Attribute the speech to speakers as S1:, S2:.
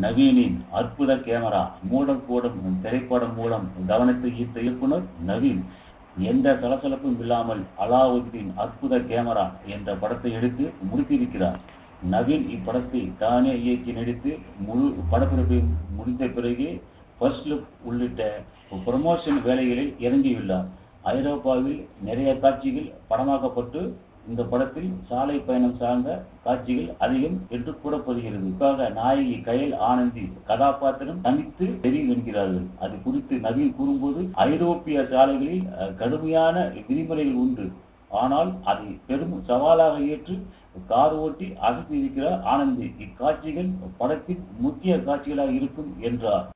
S1: நவீனின் அற்புத கேமரா மூடம் கூடும் திரைப்படம் மூலம் கவனத்தை ஈர்த்த இயக்குனர் நவீன். எந்த சலசலப்பும் இல்லாமல் அலாவுதீன் அற்புத கேமரா என்ற படத்தை எடுத்து முடித்திருக்கிறார். நவீன் இப்படத்தை தானே இயக்கி நடித்து முழு படப்பிடிப்பை முடிந்த பிறகு ஃபர்ஸ்ட் லுக் உள்ளிட்ட ப்ரமோஷன் வேலைகளில் இறங்கியுள்ளார். ஐரோப்பாவில் நிறைய காட்சிகள் படமாக்கப்பட்டு இந்த படத்தில் சாலை பயணம் சார்ந்த காட்சிகள் அதிகம் என்று கூறப்படுகிறது. குறிப்பாக நாயகி கயல் ஆனந்தி கதாபாத்திரம் தனித்து தெரியும் என்கிறார்கள். அது குறித்து நவீன் கூறும்போது ஐரோப்பிய சாலைகளில் கடுமையான விதிமுறைகள் உண்டு. ஆனால் அதை பெரும் சவாலாக ஏற்று கார் ஓட்டி அகற்றி இருக்கிறார் ஆனந்தி. இக்காட்சிகள் படத்தின் முக்கிய காட்சிகளாக இருக்கும் என்றார்.